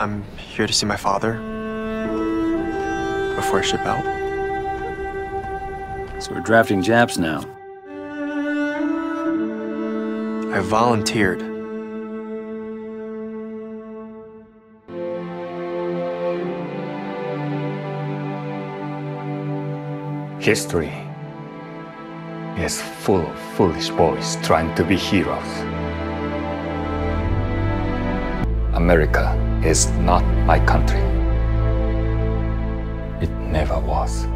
I'm here to see my father before I ship out. So we're drafting Japs now. I volunteered. History is full of foolish boys trying to be heroes. America is not my country. It never was.